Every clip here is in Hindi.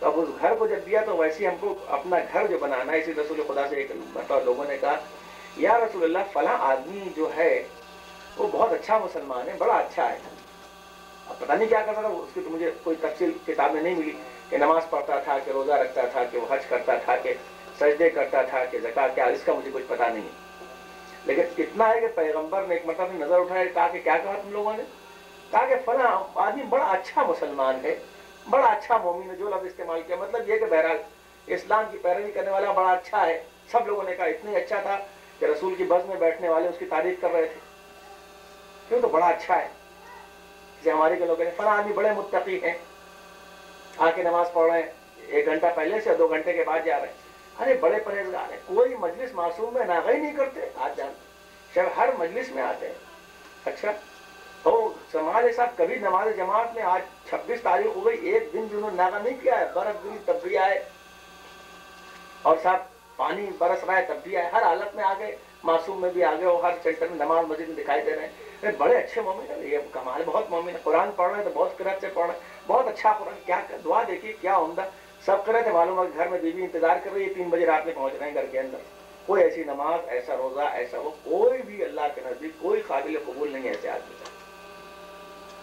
तो अब उस घर को जब दिया तो वैसे हमको अपना घर जो बनाना है, इसी रसूल खुदा से एक मतलब लोगों ने कहा, या रसूलुल्लाह, फला आदमी जो है, वो बहुत अच्छा मुसलमान है, बड़ा अच्छा है। अब पता नहीं क्या करता था उसकी तो मुझे कोई तफसील किताब में नहीं मिली कि नमाज़ पढ़ता था, कि रोज़ा रखता था, कि वो हज करता था, कि सजदे करता था, कि जका क्या, इसका मुझे कुछ पता नहीं। लेकिन इतना है कि पैगंबर ने एक मतलब नज़र उठाया कहा कि क्या कहा तुम लोगों ने? कहा कि फला आदमी बड़ा अच्छा मुसलमान है। बड़ा अच्छा मोमिन है, जो लफ्ज इस्तेमाल किया। मतलब ये कि बहरहाल, इस्लाम की पैरवी करने वाला बड़ा अच्छा है। सब लोगों ने कहा, इतनी अच्छा था कि रसूल की बस में बैठने वाले उसकी तारीफ़ कर रहे थे। क्यों? तो बड़ा अच्छा है। जैसे हमारे के लोग फला आदमी बड़े मुत्तकी हैं। आके नमाज़ पढ़ रहे हैं, एक घंटा पहले से दो घंटे के बाद जा रहे हैं। अरे, बड़े परहेजगार हैं। कोई मजलिस मासूम में नागा नहीं करते आज जानते शायद हर मजलिस में आते हैं। अच्छा? तो समाज साहब कभी नमाज़ जमात में आज 26 तारीख हो गई एक दिन भी उन्होंने नागा नहीं किया है बर्फ़ गिरी तब भी आए। और साहब पानी बरस रहा है तब भी आए। हर हालत में आ गए मासूम में भी आ गए और हर सेंटर में नमाज़ मस्जिद में दिखाई दे रहे हैं। बड़े अच्छे मोमिन है ये कमाल बहुत मोमिन है। कुरान पढ़ रहे तो बहुत किरत से पढ़ रहे हैं। बहुत अच्छा कुरान क्या कर, दुआ देखिए क्या उमदा। सब कर रहे थे मालूम है घर में बीवी इंतज़ार कर रही है तीन बजे रात में पहुँच रहे हैं घर के अंदर। कोई ऐसी नमाज़ ऐसा रोजा ऐसा वो कोई भी अल्लाह के नज़दीक कोई काबिल कबूल नहीं है ऐसे आदमी का।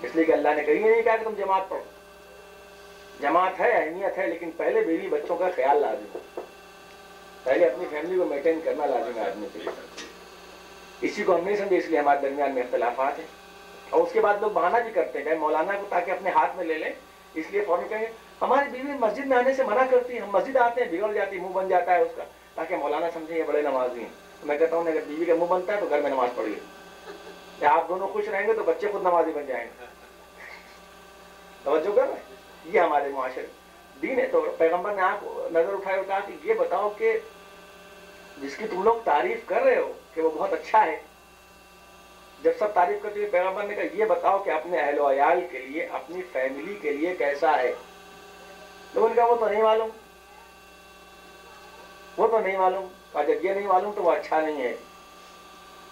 इसलिए कि अल्लाह ने कहीं नहीं कहा कि तुम जमात पढ़ो जमात है, अहमियत है, लेकिन पहले बीवी बच्चों का ख्याल लाजिम। पहले अपनी फैमिली को मेंटेन करना लाजिम आदमी के लिए। इसी को हम नहीं समझे, इसलिए हमारे दरमियान में अख्तलाफात है। और उसके बाद लोग बहाना भी करते हैं मौलाना को ताकि अपने हाथ में ले लें। इसलिए फ़ौरन कहेंगे, हमारी बीवी मस्जिद में आने से मना करती है, हम मस्जिद आते हैं, बिगड़ जाती है, मुँह बन जाता है उसका। ताकि मौलाना समझे, ये बड़े नमाजी हैं। तो मैं कहता हूँ, अगर बीवी का मुँह बनता है तो घर में नमाज़ पढ़िए। आप दोनों खुश रहेंगे तो बच्चे खुद नमाजी बन जाएँगे। तवज्जो कर रहे ये हमारे मुआशरे दीन है तो पैगंबर ने आप नज़र उठाए कहा कि ये बताओ कि जिसकी तुम लोग तारीफ़ कर रहे हो कि वो बहुत अच्छा है। जब सब तारीफ़ करते हुए पैगंबर ने कहा, ये बताओ कि अपने अहलो अयाल के लिए, अपनी फैमिली के लिए कैसा है? तो उनका वो तो नहीं मालूम। वो तो नहीं मालूम। और जब ये नहीं मालूम तो वो अच्छा नहीं है।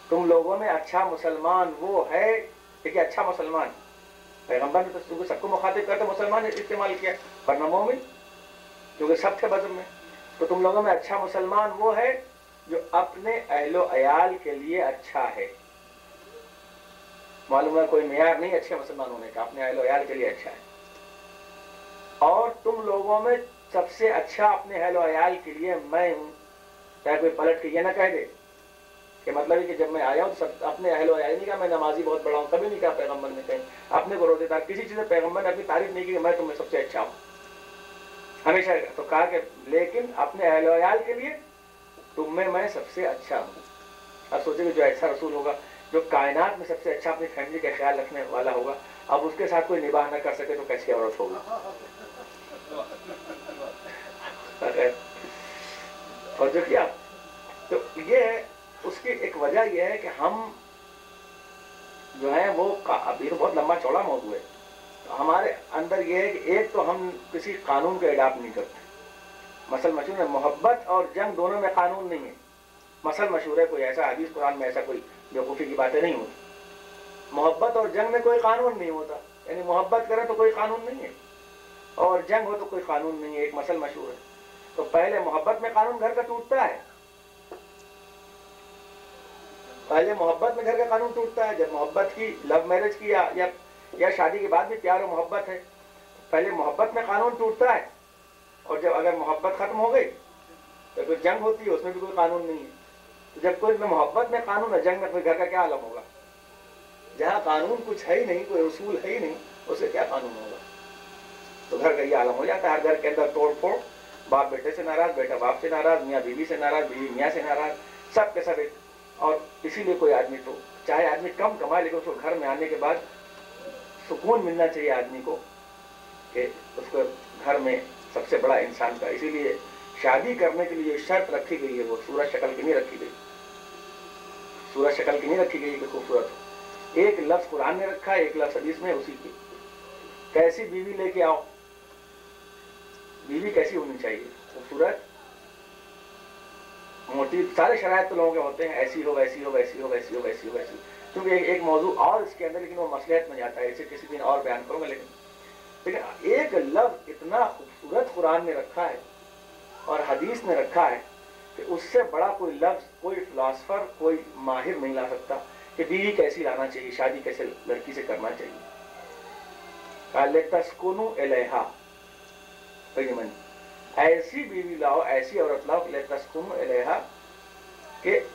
तुम लोगों में अच्छा मुसलमान वो है देखिए अच्छा मुसलमान? पैगंबर ने तो सबको मुखातिब करते मुसलमान ने इस्तेमाल किया। वरना मोमिन, क्योंकि सब थे बदल में। तो तुम लोगों में अच्छा मुसलमान वो है जो अपने अहलो अयाल के लिए अच्छा है। मालूम है कोई मैार नहीं अच्छे मुसलमान होने का, अपने अहलो अयाल के लिए अच्छा है। और तुम लोगों में सबसे अच्छा अपने अहलो अयाल के लिए मैं हूँ। चाहे कोई पलट के ये ना कह दे कि मतलब है कि जब मैं आया हूँ तो सब अपने अहलो अयाल नहीं कहा, मैं नमाजी बहुत बड़ा हूँ, कभी नहीं कहा पैगंबर ने कहीं। अपने को रोजेदार किसी चीज़ में पैगंबर ने अपनी तारीफ़ नहीं की मैं तुम्हें सबसे अच्छा हूँ। हमेशा तो कहा कि, लेकिन अपने अहलो अयाल के लिए तुम में मैं सबसे अच्छा हूँ। अब सोचे जो ऐसा रसूल होगा, जो कायनात में सबसे अच्छा अपनी फैमिली का ख्याल रखने वाला होगा, अब उसके साथ कोई निबाह ना कर सके तो कैसी औरत होगी? और जो किया तो ये उसकी एक वजह यह है कि हम जो है, वो अभी तो बहुत लंबा चौड़ा मौजू है। तो हमारे अंदर ये है कि एक तो हम किसी कानून को एडाप्ट नहीं करते। मसल मशहूर है, मोहब्बत और जंग दोनों में कानून नहीं है। मसल मशहूर है, कोई ऐसा हदीस, कुरान में ऐसा कोई बेवकूफ़ी की बातें नहीं होती। मोहब्बत और जंग में कोई कानून नहीं होता। यानी मोहब्बत करें तो कोई कानून नहीं है। और जंग हो तो कोई कानून नहीं है, एक मसल मशहूर है। तो पहले मोहब्बत में कानून घर का टूटता है। पहले मोहब्बत में घर का कानून टूटता है जब मोहब्बत की लव मैरिज की या या, या शादी के बाद भी प्यार और मोहब्बत है। पहले मोहब्बत में कानून टूटता है और जब अगर मोहब्बत खत्म हो गई तो फिर जंग होती है उसमें भी कोई कानून नहीं है। तो जब कोई में मोहब्बत में कानून है जंग में कोई घर का क्या आलम होगा? जहाँ कानून कुछ है ही नहीं कोई उसूल है ही नहीं उसे क्या कानून होगा? तो घर का ये आलम हो जाता है हर घर के अंदर तोड़ फोड़। बाप बेटे से नाराज़ बेटा बाप से नाराज़ मियाँ बीवी से नाराज़ बीवी मियाँ से नाराज़ सब के सब और इसीलिए कोई आदमी तो चाहे आदमी कम कमाए, लेकिन उसको घर में आने के बाद सुकून मिलना चाहिए आदमी को, कि उसको घर में सबसे बड़ा इंसान का इसीलिए शादी करने के लिए शर्त रखी गई है, वो सूरज शक्ल की नहीं रखी गई। सूरज शक्ल की नहीं रखी गई कि खूबसूरत हो। एक लफ्ज कुरान ने रखा है, एक लफ्ज हदीस में उसी की। कैसी बीवी लेके आओ? बीवी कैसी होनी चाहिए? खूबसूरत मोटी सारे शराय तो लोगों के होते हैं ऐसी हो वैसी हो वैसी हो वैसी हो वैसी हो वैसी क्योंकि एक, मौजू और इसके अंदर लेकिन वो मसलियत में जाता है इसे किसी दिन और बयान करूँगा लेकिन लेकिन एक लफ्ज इतना खूबसूरत कुरान ने रखा है और हदीस ने रखा है कि उससे बड़ा कोई लफ्ज कोई फिलासफर कोई माहिर नहीं ला सकता कि बीवी कैसी लाना चाहिए शादी कैसे लड़की से करना चाहिए। तस्कुनु एलेहा ऐसी बीवी लाओ, ऐसी औरत लाओ तस्कुनु एलेहा कि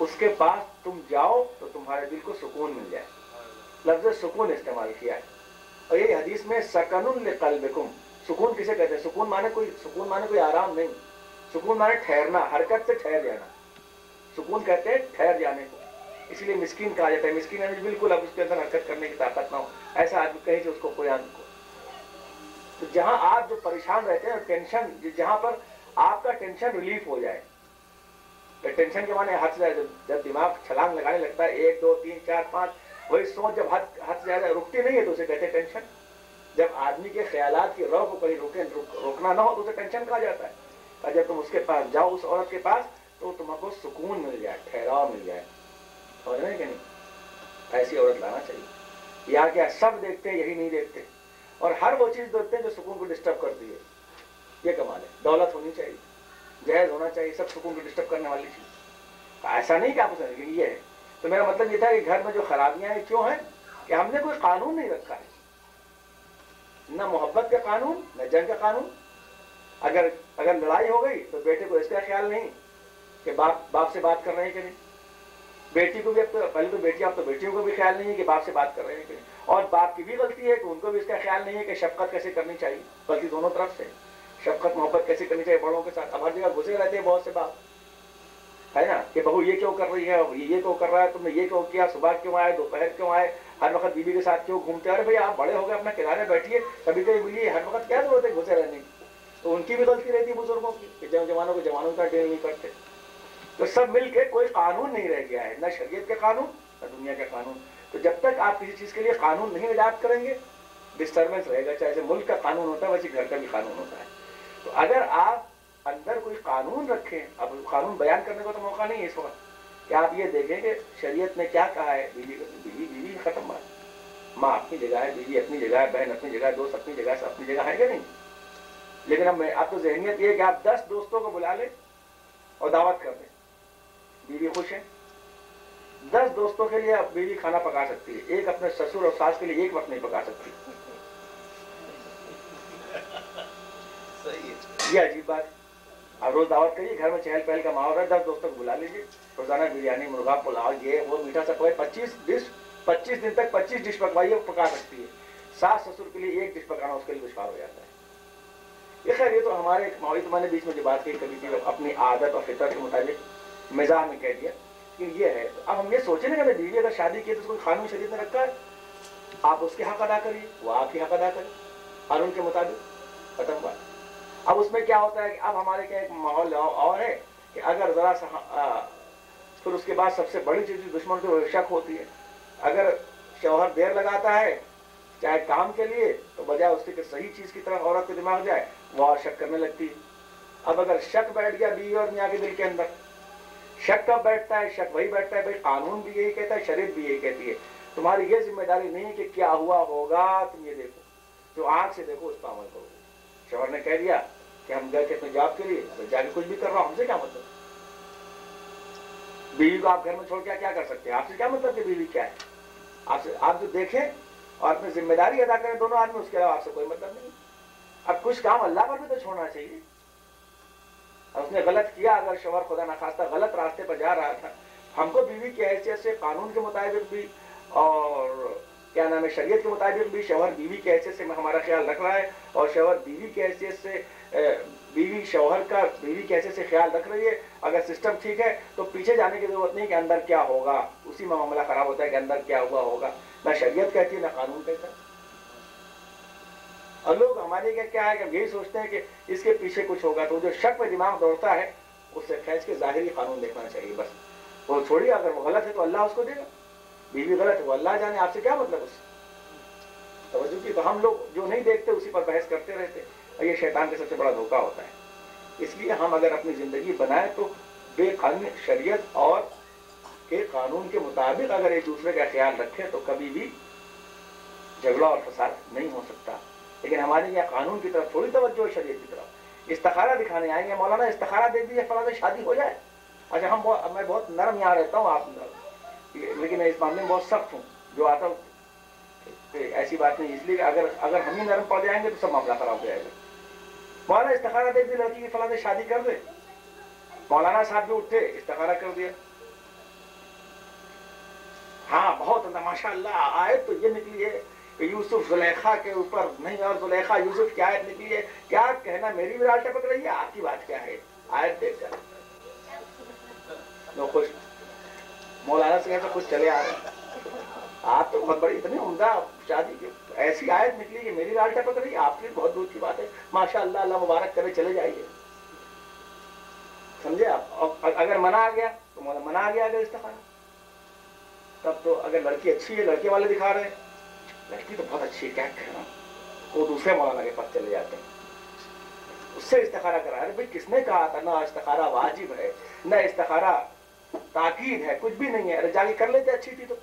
उसके पास तुम जाओ तो तुम्हारे दिल को सुकून मिल जाए। लफ्ज सुकून इस्तेमाल किया है। और ये हदीस में सकनुल कल्बिकुम। सुकून किसे कहते हैं? सुकून माने कोई, सुकून माने कोई आराम नहीं। सुकून माने ठहरना, हरकत से ठहर जाना। सुकून कहते हैं ठहर जाने को। इसलिए मिस्किन कहा जाता है। मिस्किन बिल्कुल अब उसके अंदर हरकत करने की ताकत ना हो। ऐसा आदमी कहीं से उसको कोई तो जहाँ आप जो परेशान रहते हैं टेंशन जहाँ पर आपका टेंशन रिलीफ हो जाए। तो टेंशन के माने हाथ से जब दिमाग छलांग लगाने लगता है एक दो तीन चार पाँच वही सोच जब हाथ से ज़्यादा रुकती नहीं है तो उसे कहते टेंशन जब आदमी के ख्याल की रव को कहीं रोके रुक, रोकना ना हो तो उसे टेंशन कहा जाता है। और जब तुम उसके पास जाओ उस औरत के पास तो तुमको सुकून मिल जाए ठहराव मिल जाए। समझ रहे कि नहीं? ऐसी औरत लाना चाहिए। या क्या सब देखते हैं यही नहीं देखते। और हर वो चीज़ देखते हैं जो सुकून को डिस्टर्ब करती है। ये कमाल है। दौलत होनी चाहिए। जहेज होना चाहिए। सब सुकून को डिस्टर्ब करने वाली चीज़। ऐसा नहीं कि आप उसे ये है। तो मेरा मतलब ये था कि घर में जो खराबियाँ हैं, क्यों हैं? कि हमने कोई कानून नहीं रखा है। न मोहब्बत का कानून, न जंग का कानून। अगर अगर लड़ाई हो गई तो बेटे को इसका ख्याल नहीं कि बाप बाप से बात कर रहे हैं कि नहीं। बेटी को भी अब तो पहले तो बेटी, अब तो बेटियों को भी ख्याल नहीं है कि बाप से बात कर रहे हैं कि नहीं। और बाप की भी गलती है कि उनको भी इसका ख्याल नहीं है कि शफकत कैसे करनी चाहिए गलती दोनों तरफ़ से। शफकत, मोहब्बत कैसे करनी चाहिए, बड़ों के साथ। अब हर जगह घुसे रहते हैं बहुत से बाप। है ना? कि बहू ये क्यों कर रही है ये क्यों कर रहा है, तुमने ये क्यों किया, सुबह क्यों आए, दोपहर क्यों आए, हर वक्त बीबी के साथ क्यों घूमते अरे भाई आप बड़े हो गए, अपने किनारे बैठिए कभी कभी मिलिए हर वक्त क्या ज़रूरत है घुसे रहने की? तो उनकी भी गलती रहती है बुज़ुर्गों की जब जवानों को जवानों का डील नहीं करते। तो सब मिल के कोई कानून नहीं रह गया है, न शरीयत के कानून, न दुनिया के कानून। तो जब तक आप किसी चीज़ के लिए कानून नहीं अडाप्ट करेंगे डिस्टर्बेंस रहेगा, चाहे मुल्क का कानून होता है, वैसे घर का भी कानून होता है। तो अगर आप अंदर कोई कानून रखें, अब कानून बयान करने का तो मौका नहीं है इस वक्त। कि आप ये देखें कि शरीयत ने क्या कहा है? बीवी बीवी बीवी खत्म बात माँ अपनी जगह है, बीवी अपनी जगह है, बहन अपनी जगह है, दोस्त अपनी जगह है अपनी जगह है कि नहीं? लेकिन अब मैं आप तो जहनीत ये कि आप दस दोस्तों को बुला लें और दावत कर दें। बीवी खुश है? दस दोस्तों के लिए अब बीवी खाना पका सकती है। एक अपने ससुर और सास के लिए एक वक्त नहीं पका सकती। सही है। ये अजीब बात। अब रोज दावत करिए घर में चहल पहल का माहौल है दस दोस्तों को बुला लीजिए। रोज़ाना बिरयानी मुर्गा पुलाव ये वो मीठा सा कोई पच्चीस डिश पच्चीस दिन तक पच्चीस डिश पकवाइए पका सकती है। सास ससुर के लिए एक डिश पकाना उसके लिए दुष्कार हो जाता है। ये खैर ये तो हमारे माहौल तो मैंने बीच में जो बात की कभी अपनी आदत और फितर के मुताबिक मिजाज में कह दिया। कि ये है। अब हम ये सोचे ना कि बीवी अगर शादी की तो उसको कानून शरीर में रखा है। आप उसके हक अदा करिए, वो आपके हक अदा करें कानून के मुताबिक। खत्म बात। अब उसमें क्या होता है कि अब हमारे क्या एक माहौल और है कि अगर जरा सा फिर उसके बाद सबसे बड़ी चीज़ दुश्मन की शक होती है। अगर शौहर देर लगाता है, चाहे काम के लिए तो बजाय उसके सही चीज़ की तरफ़ औरत के दिमाग जाए, वो और शक करने लगती है। अब अगर शक बैठ गया बीवी और मियाँ के दिल के अंदर शक कब बैठता है? शक वही बैठता है, भाई कानून भी यही कहता है, शरीर भी यही कहती है। तुम्हारी ये ज़िम्मेदारी नहीं कि क्या हुआ होगा, तुम ये देखो। जो आँख से देखो, उस पर अमल करो। शोहर ने कह दिया कि हम गए थे अपने जॉब के लिए तो जाके कुछ भी कर रहा हूँ, हमसे क्या मतलब? बीवी को आप घर में छोड़ के क्या कर सकते हैं? आपसे क्या मतलब बीवी क्या है? आपसे आप जो देखें और अपनी ज़िम्मेदारी अदा करें, दोनों आदमी, उसके अलावा आपसे कोई मतलब नहीं। अब कुछ काम अल्लाह पर भी तो छोड़ना चाहिए। और उसने गलत किया, अगर शोहर खुदा ना खास्ता, गलत रास्ते पर जा रहा था। हमको बीवी की हैसियत से, कानून के मुताबिक भी, और क्या नाम है, शरीयत के मुताबिक भी शोहर बीवी की हैसियत से हमारा ख्याल रख रहा है, और शोहर बीवी की हैसियत से बीवी शोहर का, बीवी की हैसियत से ख्याल रख रही है। अगर सिस्टम ठीक है तो पीछे जाने की ज़रूरत नहीं कि अंदर क्या होगा। उसी में मामला खराब होता है कि अंदर क्या हुआ होगा। ना शरीयत कहती है, ना कानून कहता है। और लोग हमारे क्या क्या है कि हम यही सोचते हैं कि इसके पीछे कुछ होगा तो जो शक में दिमाग दौड़ता है, उससे खैच के जाहिरी कानून देखना चाहिए बस। वो छोड़िए, अगर वो गलत है तो अल्लाह उसको देगा। बीवी गलत है वो अल्लाह जाने आपसे क्या मतलब उससे। तो की तो हम लोग जो नहीं देखते, उसी पर बहस करते रहते और ये शैतान का सबसे बड़ा धोखा होता है। इसलिए हम अगर अपनी ज़िंदगी बनाए तो बेकान शरीयत और के कानून के मुताबिक अगर एक दूसरे का ख्याल रखें तो कभी भी झगड़ा और फसाद नहीं हो सकता। लेकिन हमारे यहाँ कानून की तरफ़ थोड़ी तवज्जो है शरीय की तरफ़। इस्तारा दिखाने आएँगे, मौलाना इस्तारा दे दीजिए फला शादी हो जाए। अच्छा हम बहुत, मैं बहुत नरम यहाँ रहता हूँ, आप लेकिन मैं इस मामले में बहुत सख्त हूँ, जो आता हूँ। ऐसी बात नहीं, इसलिए अगर अगर हम ही नरम पड़ जाएँगे तो सब मामला खराब हो जाएगा। मौलाना इस्तारा दे दी लड़की की फला शादी कर दे। मौलाना साहब भी उठे इस्तारा कर दिया। हाँ बहुत, माशाल्लाह, आए तो ये निकली है। यूसुफ जुलेखा के ऊपर नहीं और जुलेखा, यूसुफ क्या आयत निकली है, क्या कहना मेरी भी राल टपक रही है, आपकी बात क्या है? आयत देख कर खुश। मौलाना से कहते खुश चले आ रहे आप तो बहुत बड़ी, इतनी उमदा शादी की, ऐसी आयत निकली कि मेरी लाल टपक रही है, आपकी बहुत दूर की बात है। माशा अल्लाह अल्लाह मुबारक करे, चले जाइए। समझे आप? अगर मना आ गया तो मना आ गया अगर इस्तेफा। तब तो अगर लड़की अच्छी है, लड़के वाले दिखा रहे लड़की तो बहुत अच्छी है क्या कहना वो दूसरे मौलाना के पास चले जाते हैं। उससे इस्तारा करा, अरे भाई किसने कहा था? ना इस्तारा वाजिब है, न इस्तारा ताकीद है, कुछ भी नहीं है। अरे जाके कर लेते अच्छी थी तो।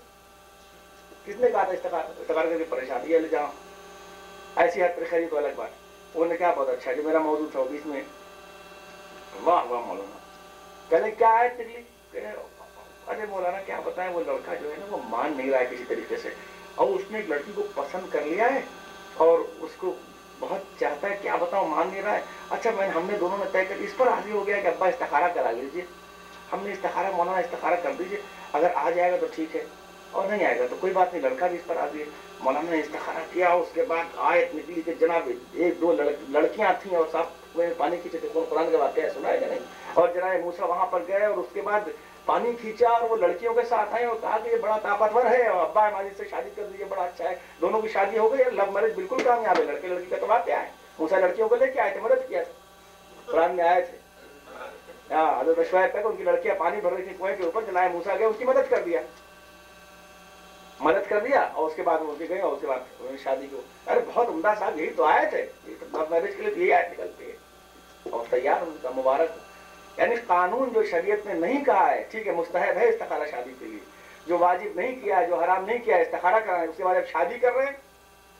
किसने कहा था इस्तारा करके परेशानी है, ले जाओ। ऐसी हद पर खरी तो अलग बात। उन्होंने क्या बहुत अच्छा जो मेरा मौजूद था बीच में। वाह वाह, मौलाना। कहने, क्या है निकली अरे मौलाना, क्या बताएँ, वो लड़का जो है ना, वो मान नहीं रहा है किसी तरीके से। और उसने एक लड़की को पसंद कर लिया है और उसको बहुत चाहता है, क्या बताओ मान नहीं रहा है। अच्छा मैंने हमने दोनों ने तय कर, इस पर हाजिर हो गया कि अब्बा इस्तारा करा लीजिए। हमने इस्तारा मौलाना इस्तारा कर दीजिए। अगर आ जाएगा तो ठीक है, और नहीं आएगा तो कोई बात नहीं, लड़का भी इस पर आ है। मौलाना ने इस्तारा किया, उसके बाद आयत निकली कि जनाब, एक, दो लड़कियाँ थी और साफ़ पानी खींचे थे कुरान का वाक्य सुना है नहीं? और जनाब मूसा वहाँ पर गए और उसके बाद पानी खींचा और वो लड़कियों के साथ आए और कहा कि ये बड़ा ताकतवर है और अब्बा हमारी से शादी कर दीजिए बड़ा अच्छा है। दोनों की शादी हो गई लव मैरिज बिल्कुल कामयाब है। लड़के लड़की का तो बात है? मूसा लड़कियों को लेके आए थे, मदद किया कुरान में आए थे। हाँ तक उनकी लड़कियाँ पानी भर रही थी, कुएँ के ऊपर जनाए मूसा गए, उसकी मदद कर दिया। मदद कर दिया और उसके बाद उनके गए और उसके बाद उन्होंने शादी को अरे, बहुत उमदा साहब, यही तो आए थे। लव मैरिज के लिए तो यही आए निकलते और तैयार, उनका मुबारक यानी कानून जो शरीयत ने नहीं कहा है, ठीक है, मुस्तहब है इस्तारा शादी के लिए। जो वाजिब नहीं किया है जो हराम नहीं किया है इस्तारा करा है, उसके बाद जब शादी कर रहे हैं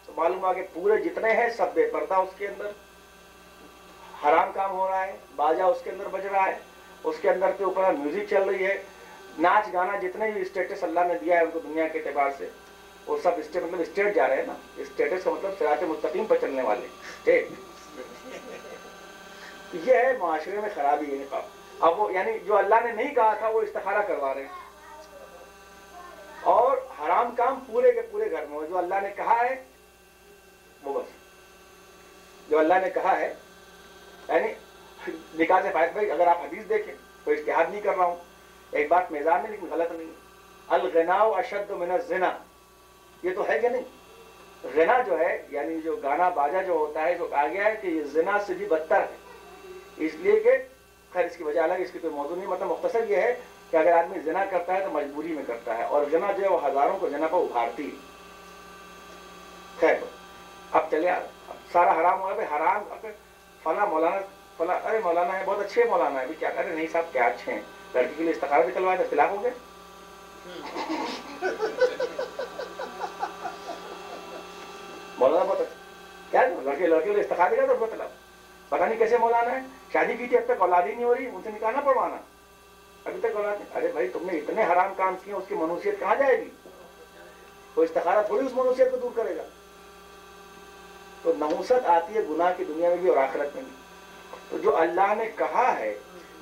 तो मालूम हुआ कि पूरे जितने हैं, सब बेपर्दा उसके अंदर। हराम काम हो रहा है, बाजा उसके अंदर बज रहा है, उसके अंदर के ऊपर म्यूज़िक चल रही है। नाच गाना जितने भी स्टेटस अल्लाह ने दिया है उनको दुनिया के अतबार से, वो सब स्टेट मतलब स्टेट जा रहे हैं ना। स्टेटस का मतलब सिरात मुस्तकीम पर चलने वाले स्टेट ये है, माशरे में खराबी है निकाब अब वो, यानी जो अल्लाह ने नहीं कहा था, वो इस्तारा करवा रहे हैं। और हराम काम पूरे के पूरे घर में जो अल्लाह ने कहा है, वो बस। जो अल्लाह ने कहा है, यानी निकाह से फायद भाई, अगर आप हदीस देखें तो इश्तेहार नहीं कर रहा हूँ। एक बात मेजान में लेकिन गलत नहीं। अलगनाव अशद मिन ये तो है कि नहीं? गना जो है, यानी जो गाना बाजा जो होता है, जो कहा गया है कि ये जिना से भी बदतर है। इसलिए कि खैर इसकी वजह अलग, इसकी कोई मौजूद नहीं मतलब मुख्तसर यह है कि अगर आदमी जना करता है तो मजबूरी में करता है और जना जो है वो हज़ारों को जना पर उभारती खैर, अब चले अब सारा हराम हुआ भाई, हराम फला मौलाना, फला, अरे मौलाना है, बहुत अच्छे मौलाना है क्या करे, नहीं साहब, क्या अच्छे हैं? लड़की के लिए इस्तारा निकलवाए तो फ़िलहाल हो गए। मौलाना बहुत अच्छा क्या लड़के लड़के के लिए इस्तारा देगा तो मतलब पता नहीं कैसे मौलाना है शादी की थी, अब तक औलादी नहीं हो रही उनसे निकालना पड़वाना अभी तक औलाद अरे भाई, तुमने इतने हराम काम किए, उसकी मनुष्यत कहाँ जाएगी? तो इस्तारा थोड़ी उस मनुष्यत को दूर करेगा। तो नहुसत आती है गुनाह की दुनिया में भी और आखिरत में भी। तो जो अल्लाह ने कहा है,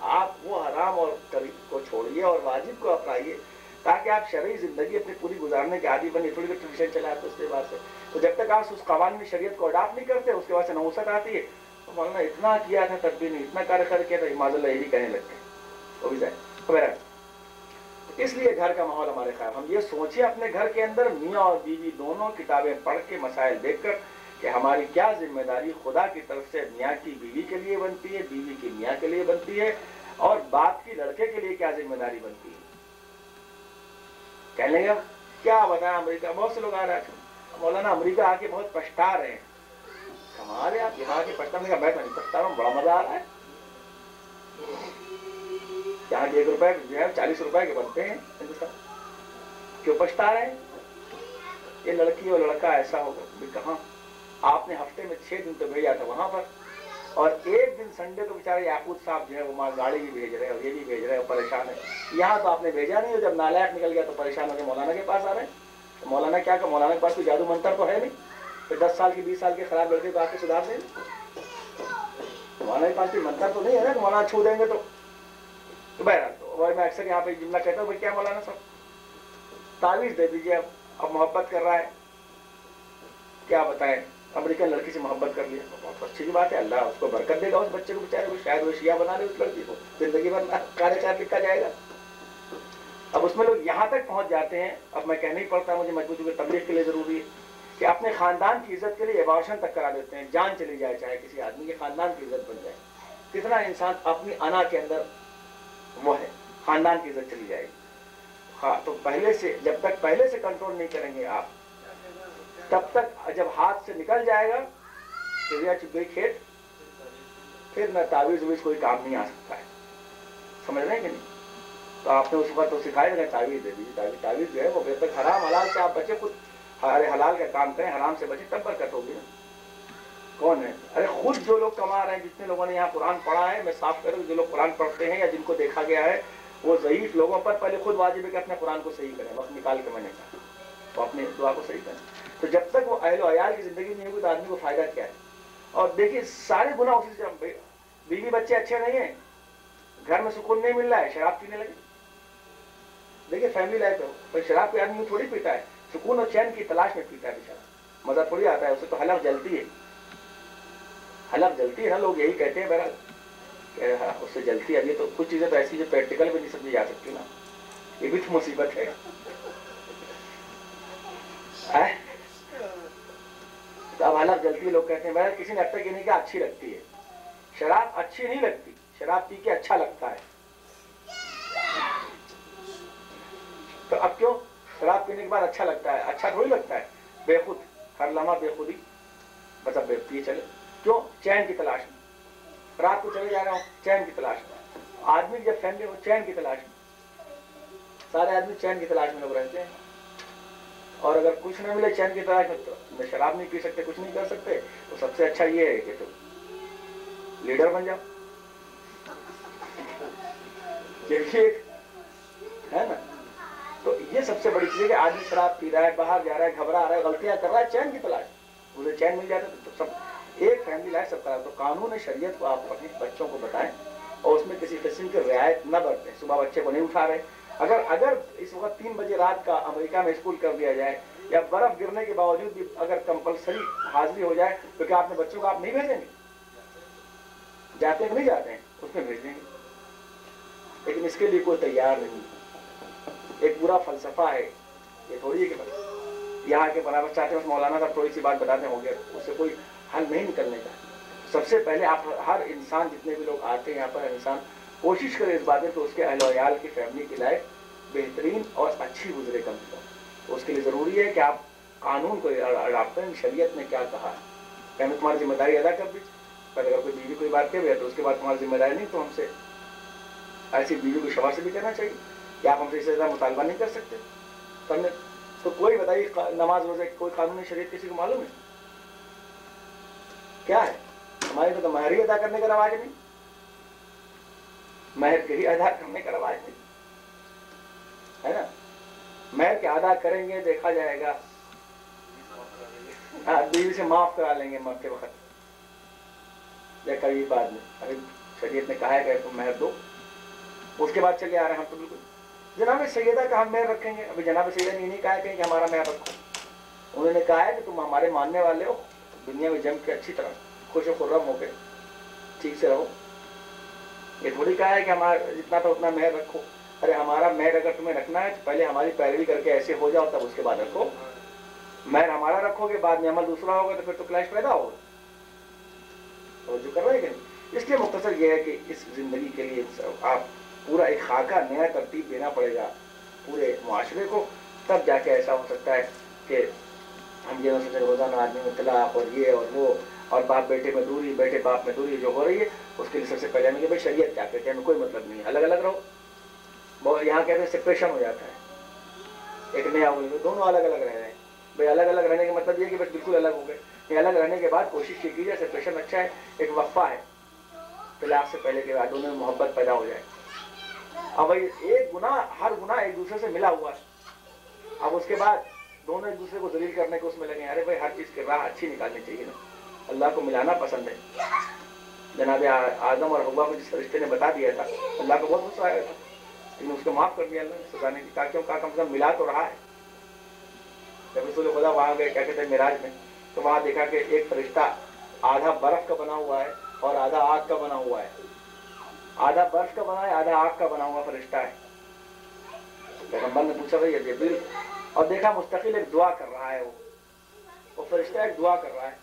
आप वो हराम और तरीक को छोड़िए और वाजिब को अपनाइए, ताकि आप शरी ज़िंदगी अपनी पूरी गुजारने के आदि बनी थोड़ी ट्रेडिशन चले आते उसके बाद से। तो जब तक आप उस कवान में शरीयत को अडाप्ट नहीं करते, उसके बाद से नहुसत आती है। तो मौलाना इतना किया था तब भी नहीं, इतना कार्य कर किया था माजल्ला कहने लगते वो भी जाए तो इसलिए घर का माहौल हमारे ख्याल हम ये सोचे अपने घर के अंदर मियाँ और बीवी दोनों किताबें पढ़ के मसाइल देखकर कि हमारी क्या ज़िम्मेदारी खुदा की तरफ़ से मियाँ की बीवी के लिए बनती है, बीवी की मियाँ के लिए बनती है, और बाप की लड़के के लिए क्या ज़िम्मेदारी बनती है। कह लेंगे क्या बताया अमेरिका, बहुत से लोग आ रहे हैं मौलाना अमेरिका आके बहुत पछता रहे हैं। हमारे आप यहाँ के पटना का बैठ नहीं पछता रहा बड़ा मज़ा आ रहा है। यहाँ एक रुपए जो है, चालीस रुपए के बनते हैं। क्यों पछता रहे? ये लड़की और लड़का ऐसा होगा कहा? आपने हफ़्ते में छह दिन तो भेजा था वहाँ पर। और एक दिन संडे को बेचारे याकूत साहब जो है, वो माँ गाड़ी भी भेज रहे हैं और ये भी भेज रहे हैं परेशान है। यहाँ तो आपने भेजा नहीं हो। जब नालायक निकल गया तो परेशान होकर मौलाना के पास आ रहे हैं। तो मौलाना क्या का मौलाना के पास कोई जादू मंत्र तो है नहीं। तो दस साल की बीस साल के खराब लड़के को आके सुधार देंगे पास मंत्र तो नहीं है ना मौलाना छू देंगे तो, तो बहरहाल तो वही मैं अक्सर यहाँ पे जुमला कहता हूँ भाई क्या मौलाना सब तावीज दे दीजिए अब अब मोहब्बत कर रहा है। क्या बताएँ? अमेरिकन लड़की से मोहब्बत कर लिया। तो बहुत अच्छी बात है अल्लाह उसको बरकत देगा उस बच्चे को बेचारे को शायद वो शिया बना दे उस लड़की को। ज़िंदगी भर कार्यकाल लिखा जाएगा। अब उसमें लोग यहाँ तक पहुँच जाते हैं। अब मैं कहना ही पड़ता मुझे मज़बूत हुए तबलीग के लिए ज़रूरी है। कि अपने खानदान की इज़्ज़त के लिए एबॉर्शन तक करा देते हैं, जान चली जाए, चाहे किसी आदमी के खानदान की इज़्ज़त बन जाए। कितना इंसान अपनी अना के अंदर वो है, खानदान की इज़्ज़त चली जाएगी। हाँ तो पहले से, जब तक पहले से कंट्रोल नहीं करेंगे आप, तब तक जब हाथ से निकल जाएगा, चिड़िया चुप गई खेत, फिर न तावीज उवीज कोई काम नहीं आ सकता है। समझ रहे हैं कि नहीं? तो आपने उस पर तो सिखाया तावीज दे दीजिए, तावीज तावीज जो है वो बेहतर हराम, हलाल से आप बचे खुद अरे हलाल का काम करें, हराम से बचे, तब बरकत होगी ना। कौन है? अरे खुद जो लोग कमा रहे हैं, जितने लोगों ने यहाँ कुरान पढ़ा है, मैं साफ़ करूँ, जो लोग कुरान पढ़ते हैं या जिनको देखा गया है, वो जयीफ लोगों पर पहले खुद वाजिब है कि अपने कुरान को सही करें। वक्त निकाल के मैंने कहा, वो अपने दुआ को सही करें। तो जब तक वो अहल अयाल की ज़िंदगी नहीं होगी तो आदमी को फ़ायदा क्या है? और देखिए, सारे गुना उसी से बीवी बच्चे अच्छे नहीं है, घर में सुकून नहीं मिल रहा है, शराब पीने लगे। देखिए फैमिली लाइफ है शराब के आदमी थोड़ी पीता है। सुकून और चैन की तलाश में पीता है बेचारा। मज़ा थोड़ी आता है उसे तो हलक जलती है। हलक जलती है ना लोग यही कहते हैं बहरहाल। हाँ, उससे जलती है अभी तो कुछ चीज़ें तो ऐसी जो प्रैक्टिकल भी नहीं समझी जा सकती ना। ये भी तो मुसीबत है। तो अब हालत जलती लोग कहते हैं किसी ने अब तक ये नहीं कहा अच्छी लगती है। शराब अच्छी नहीं लगती। शराब पी के अच्छा लगता है। तो अब क्यों? शराब पीने के बाद अच्छा लगता है। अच्छा थोड़ी लगता है। बेखुद, हर लम्हा बेखुदी। अब पिए चले। क्यों? चैन की तलाश में। रात को चले जा रहा हूँ, चैन की तलाश में। आदमी जब फैमिली हो, चैन की तलाश में। सारे आदमी चैन की तलाश में लोग रहते हैं। और अगर कुछ न मिले चैन की तलाश में तो शराब नहीं पी सकते, कुछ नहीं कर सकते। तो सबसे अच्छा ये है कि तुम लीडर बन जाओ। देखिए है ना? तो ये सबसे बड़ी चीज़ है कि आदमी शराब पी रहा है, बाहर जा रहा है, घबरा रहा है, गलतियाँ कर रहा है, चैन की तलाश। उसे चैन मिल जाता तो सब, एक फैमिली लाइफ सब करा तो कानून शरीयत को आप अपने बच्चों को बताएँ और उसमें किसी किस्म की रियायत न बरतें। सुबह बच्चे को नहीं उठा रहे। अगर अगर इस वक्त तीन बजे रात का अमेरिका में स्कूल कर दिया जाए या बर्फ़ गिरने के बावजूद भी अगर कंपलसरी हाजिरी हो जाए तो क्या आपने बच्चों को आप नहीं भेजेंगे। जाते हैं नहीं जाते हैं? उसमें भेज देंगे। लेकिन इसके लिए कोई तैयार नहीं एक पूरा फलसफा है, ये थोड़ी है कि बस यहाँ के बराबर चाहते हैं मौलाना साहब थोड़ी सी बात बताते होंगे, उससे कोई हल नहीं निकलने का। सबसे पहले आप हर इंसान, जितने भी लोग आते हैं यहाँ पर इंसान कोशिश करे इस बात में तो उसके अहलोयाल की फैमिली की लाइफ बेहतरीन और अच्छी गुजरे कम से कम। तो उसके लिए ज़रूरी है कि आप कानून को अडाप्ट शरीयत ने क्या कहा। है तुम्हारी ज़िम्मेदारी अदा कर दीजिए पर अगर कोई बीवी कोई बात कह तो उसके बाद तुम्हारी ज़िम्मेदारी नहीं तो हमसे ऐसी बीवी को शवा से भी कहना चाहिए। कि आप इससे ज़्यादा मुतालबा नहीं कर सकते? तो तो कोई बताइए नमाज़ रोज़े कोई कानूनी शरीय किसी को मालूम है? क्या है? हमारे तो महर ही अदा करने का रवाज नहीं। महर के ही अदा करने का रवाज नहीं। है ना? महर के अदा करेंगे, देखा जाएगा। हाँ बीवी से माफ़ करा लेंगे मरते वक्त। या कभी बाद में। अभी शरीयत ने कहा है कि तुम महर दो। उसके बाद चले आ रहे हैं हम तो बिल्कुल। जनाब सैदा का हम महर रखेंगे। अभी जनाब सैदा ने नहीं कहा कि हमारा महर रखो। उन्होंने कहा है कि तुम हमारे मानने वाले हो। दुनिया में जम के अच्छी तरह खुश खुर्रम हो गए ठीक से रहो। ये थोड़ी कहा है कि हमारा, जितना तो उतना मेहर रखो। अरे, हमारा मेहर अगर तुम्हें रखना है तो पहले हमारी पैरवी करके ऐसे हो जाओ, तब उसके बाद रखो। मेहर हमारा रखोगे, बाद में अमल दूसरा होगा तो फिर तो क्लैश पैदा होगा। तो जो कर रहे हैं इसलिए मुख्तर यह है कि इस ज़िंदगी के लिए आप पूरा एक खाका नया तरतीब देना पड़ेगा पूरे माशरे को। तब जाके ऐसा हो सकता है कि हम ये सोचे रोज़ाना आदमी में तलाक और ये और वो और बाप बेटे में दूरी, बेटे बाप में दूरी जो हो रही है, उसके लिए सबसे पहले हमें भाई शरीयत क्या कहते हैं कोई मतलब नहीं अलग अलग रहो। बहुत यहाँ कहते हैं सेपरेशन हो जाता है। एक नया हो दोनों अलग अलग रह रहे हैं। भाई अलग अलग रहने का मतलब ये कि बस बिल्कुल अलग हो गए। ये अलग रहने के बाद कोशिश की कीजिए सेपरेशन अच्छा है, एक वफा है। तलाक से पहले के बाद दोनों में मोहब्बत पैदा हो जाए। अब एक गुना, हर गुना एक दूसरे से मिला हुआ है। अब उसके बाद दोनों एक दूसरे को जलील करने को उसमें लगे, अरे भाई, हर चीज़ की राह अच्छी निकालनी चाहिए ना। अल्लाह को मिलाना पसंद है। जनाब आदम और हवा को जिस रिश्ते ने बता दिया था, अल्लाह को बहुत गुस्सा आया था। लेकिन उसको माफ़ कर दिया, अल्लाह ने सजाने की कहा, क्यों? कहा, कम से कम मिला तो रहा है। जब रसूल खुदा वहाँ गए क्या कहते हैं मिराज में। तो वहाँ देखा कि एक फरिश्ता आधा बर्फ़ का बना हुआ है और आधा आग का बना हुआ है। आधा बर्फ़ का बना है आधा आग का बना हुआ फरिश्ता है। पैगंबर ने पूछा, भाई जबरील और देखा, मुस्तकिल एक दुआ कर रहा है वो। वो फरिश्ता एक दुआ कर रहा है।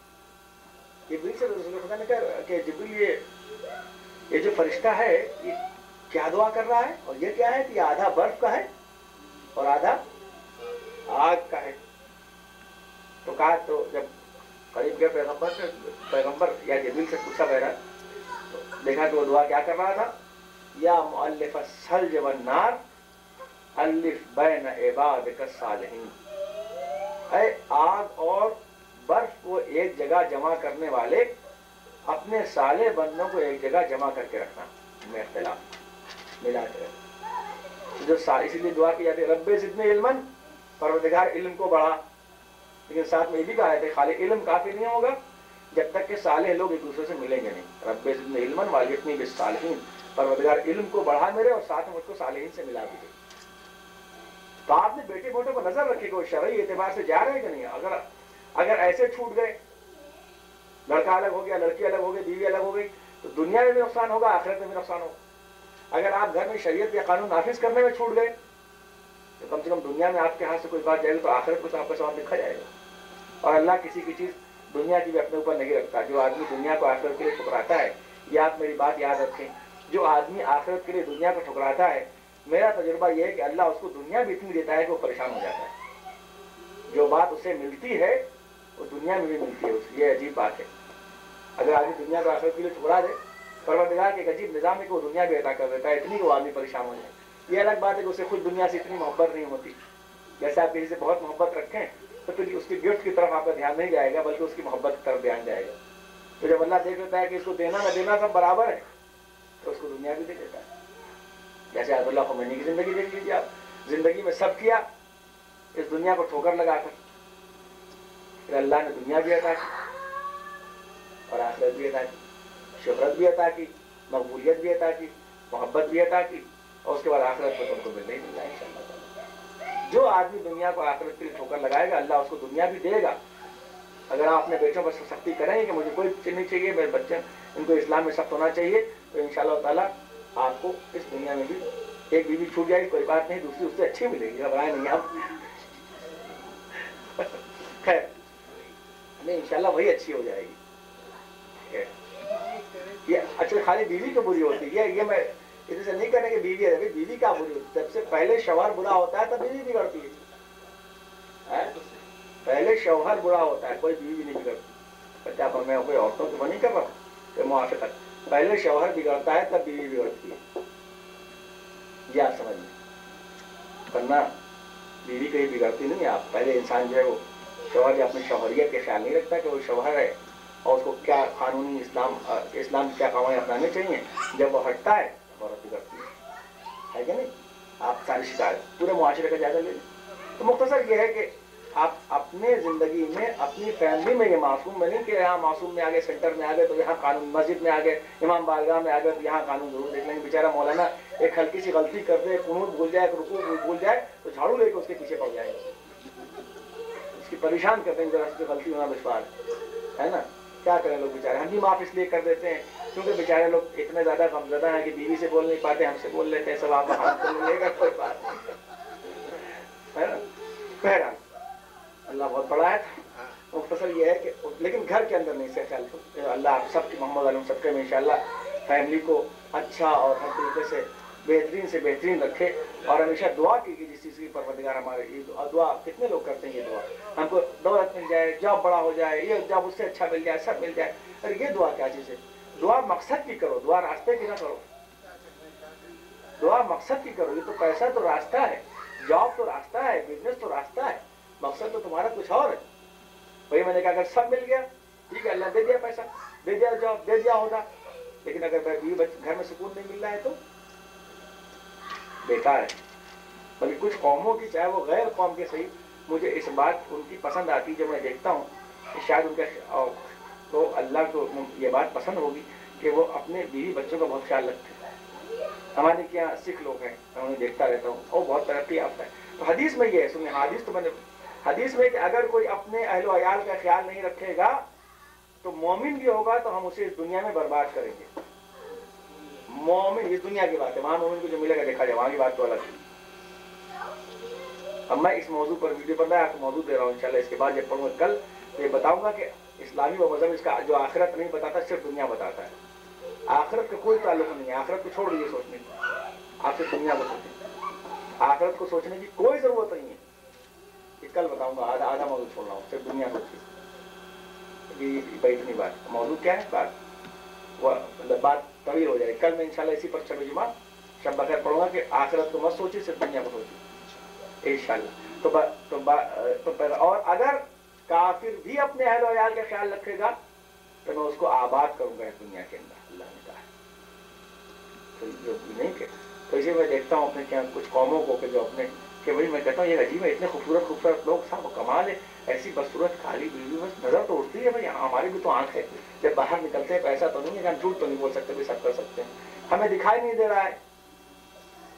जबरील से खुदा ने कहा कि ये ये जो फरिश्ता है, ये क्या दुआ कर रहा है? और ये क्या है कि आधा बर्फ़ का है और आधा आग का है? तो कहा तो जब करीब गए पैगंबर से पैगंबर या जबील से पूछा गया देखा कि वो दुआ क्या कर रहा था? या मुअल्लिफ वन नार अलिफ बैन इबाद सालिहीन। ऐ आग और बर्फ़ को एक जगह जमा करने वाले, अपने साले बंदों को एक जगह जमा करके रखना, में इख्तलाफ, मिला के तो जो इसीलिए दुआ की जाती है, रब्बे जितने इल्मन, परवरदिगार इल्म को बढ़ा। लेकिन साथ में ये भी कहा थे खाली इल्म काफ़ी नहीं होगा। जब तक के साले लोग एक दूसरे से मिलेंगे नहीं। रब्बे जितने इल्मन वाली सालहीन। परवरदिगार इल्म को बढ़ा मेरे और साथ में मुझको सालहीन से मिला दीजिए। तो आपने बेटे बेटे को नज़र रखी को शरई एतबार से जा रहे हैं कि नहीं? अगर अगर ऐसे छूट गए, लड़का अलग हो गया, लड़की अलग हो गई, बीवी अलग हो गई तो दुनिया में भी नुकसान होगा, आखिरत में भी नुकसान होगा। अगर आप घर में शरीयत या कानून नाफिज करने में छूट गए तो कम से कम दुनिया में आपके हाथ से कोई बात जाएगी तो आखिरत को तो आपका सवाल लिखा जाएगा। और अल्लाह किसी की चीज़ दुनिया की भी अपने ऊपर नहीं रखता। जो आदमी दुनिया को आखिरत के लिए ठुकराता है, ये आप मेरी बात याद रखें। जो आदमी आखिरत के लिए दुनिया को ठुकराता है, मेरा तजुर्बा यह है कि अल्लाह उसको दुनिया भी इतनी देता है कि वो परेशान हो जाता है। जो बात उसे मिलती है, वो दुनिया में भी मिलती है। उसकी ये अजीब बात है। अगर आदमी दुनिया को आखिरत के लिए ठुकरा दे, परवरदिगार के एक अजीब निज़ाम है कि वो दुनिया भी अदा कर देता है, इतनी वो आदमी परेशान हो जाए। ये अलग बात है कि उसे खुद दुनिया से इतनी मोहब्बत नहीं होती। जैसे आप किसी से बहुत मोहब्बत रखें तो फिर उसकी गिफ्ट की तरफ़ आपका ध्यान नहीं जाएगा, बल्कि उसकी मोहब्बत की तरफ़ ध्यान जाएगा। तो जब अल्लाह देख लेता है कि इसको देना ना देना सब बराबर है तो उसको दुनिया भी दे देता है। जैसे अब्दुल्ला खुमैनी की ज़िंदगी देख लीजिए आप, ज़िंदगी में सब किया, इस दुनिया को ठोकर लगाकर। फिर अल्लाह ने दुनिया भी अदा की, और आखिरत भी अदा की, शहरत भी अदा की, मकबूलियत भी अदा की, मोहब्बत भी अदा की, और उसके बाद आखिरत में तुमको मिलने ही मिलना इंशाल्लाह। जो आदमी दुनिया को आखिरत लिए ठोकर लगाएगा, अल्लाह उसको दुनिया भी देगा। अगर आप अपने बेटों पर सख्ती करेंगे कि मुझे कोई नहीं चाहिए, मेरे बच्चे, इनको इस्लाम में सख्त होना चाहिए तो इन ताला आपको इस दुनिया में भी एक बीवी छूट जाएगी, कोई बात नहीं, दूसरी उससे अच्छी मिलेगी, घबराए नहीं आप। खैर नहीं इंशाल्लाह वही अच्छी हो जाएगी। ये अच्छा खाली बीवी तो बुरी होती है ये मैं इसे नहीं कहने की बीवी है। बीवी क्या बुरी है सबसे पहले शवहर बुरा होता है, तब बीवी बिगड़ती है? पहले शवहर बुरा होता है, कोई बीवी नहीं बिगड़ती। बच्चा पर मैं कोई औरतों की नहीं कर रहा हूँ मुआफिक पहले शवहर बिगड़ता है, तब बीवी बिगड़ती है। या समझ में वरना बीवी कहीं बिगड़ती नहीं आप पहले इंसान जो है, वो शोहर जो अपने शोहरियत के ख्याल नहीं रखता कि वो शोहर है। और उसको क्या कानूनी इस्लाम इस्लाम क्या कवाएँ अपनाने चाहिए? जब वो हटता है है। है कि नहीं? आप सारी शिकायत पूरे मुआशरे का जायजा ले तो मुख्तसर है कि आप अपने ज़िंदगी में, अपनी फैमिली में ये मासूम कि यहाँ मासूम में आ गए, सेंटर में आ गए तो यहाँ कानून, मस्जिद में आ गए, इमाम में आ गए तो यहाँ कानून ज़रूर देख लेंगे बेचारा मौलाना एक हल्की सी गलती कर दे कुनूत भूल जाए, रुकू भूल जाए तो झाड़ू लेके उसके पीछे पड़ जाएँगे। उसकी परेशान कर देंगे जरा गलती होना विश्वास है ना? क्या करें लोग बेचारे? हम भी माफ़ इसलिए कर देते हैं क्योंकि बेचारे लोग इतने ज़्यादा कमजदा हैं कि बीवी से बोल नहीं पाते हमसे बोल लेते हैं सब आप लेगा कोई बात है ना? बहरहाल अल्लाह बहुत बड़ा है। मुख्तसर ये है कि लेकिन घर के अंदर नहीं से ख्याल अल्लाह सबकी मोहम्मद आलम सबके में इंशाल्लाह फैमिली को अच्छा और हर तरीके से बेहतरीन से बेहतरीन रखे। और हमेशा दुआ कीजिए जिस चीज़ की परवरदिगार हमारे ये दुआ, कितने लोग करते हैं ये दुआ? हमको दौलत मिल जाए, जॉब बड़ा हो जाए, ये जॉब उससे अच्छा मिल जाए सब मिल जाए। अरे ये दुआ क्या चीज़ है? दुआ मकसद की करो, दुआ रास्ते की ना करो। दुआ मकसद की करो। ये तो पैसा तो रास्ता है, जॉब तो रास्ता है, बिज़नेस तो रास्ता है। मकसद तो तुम्हारा कुछ और है। वही मैंने कहा, अगर सब मिल गया, ठीक है, अल्लाह दे दिया पैसा, दे दिया जॉब, दे दिया होगा लेकिन अगर घर में सुकून नहीं मिल रहा है तो बेकार है। बल्कि कुछ कौमों की चाहे वो गैर कौम के सही, मुझे इस बात उनकी पसंद आती जब मैं देखता हूँ कि शायद उनका तो अल्लाह को ये बात पसंद होगी कि वो अपने बीवी बच्चों का बहुत ख्याल रखते हैं। हमारे यहाँ सिख लोग हैं, मैं उन्हें देखता रहता हूँ, और बहुत तरक्की आता है। तो हदीस में ये है, सुनिए, हदीस तो मैंने, हदीस में कि अगर कोई अपने अहलो अयाल का ख्याल नहीं रखेगा तो मोमिन भी होगा तो हम उसे इस दुनिया में बर्बाद करेंगे। मोमिन, इस दुनिया की बात है। वहाँ मोमिन को जो मिलेगा, देखा जाए, वहाँ की बात तो अलग है अब मैं इस मौजू पर, वीडियो पर आपको मौजूद दे रहा हूँ, इंशाल्लाह, इसके बाद जब पढ़ूँगा, कल तो ये बताऊँगा कि इस्लामी व मज़हब इसका जो आखिरत नहीं बताता, सिर्फ़ दुनिया बताता है। आखिरत का कोई ताल्लुक नहीं है। आखिरत को छोड़ दीजिए सोचने की। आप सिर्फ़ दुनिया को सोचें। आखिरत को सोचने की कोई ज़रूरत नहीं है। ये कल बताऊँगा आधा आधा मौजूद छोड़ रहा हूँ, सिर्फ़ दुनिया सोचिए इतनी बात। मौजूद क्या है? बात। मतलब बात तवील हो जाए कल मैं इंशाल्लाह इसी पर छब्बीस जुमा शब बखैर पढ़ूँगा कि आखिरत को मत सोचिए सिर्फ़ दुनिया को सोचिए इंशाल्लाह तो बा, तो, बा, तो पर और अगर काफिर भी अपने अहल वयाल का ख्याल रखेगा तो मैं उसको आबाद करूँगा इस दुनिया के अंदर अल्लाह ने कहा तो जो नहीं के तो इसे मैं देखता हूँ अपने क्या कुछ कौमों को कि जो अपने कि भाई मैं कहता हूँ, ये अजीब है इतने खूबसूरत खूबसूरत लोग साहब कमाल है। ऐसी बदसूरत खाली बीवी बस नज़र तो उठती है भाई हमारी भी तो आँख है। जब बाहर निकलते हैं, पैसा तो नहीं है हम झूठ तो नहीं बोल सकते, भी सब कर सकते हैं। हमें दिखाई नहीं दे रहा है।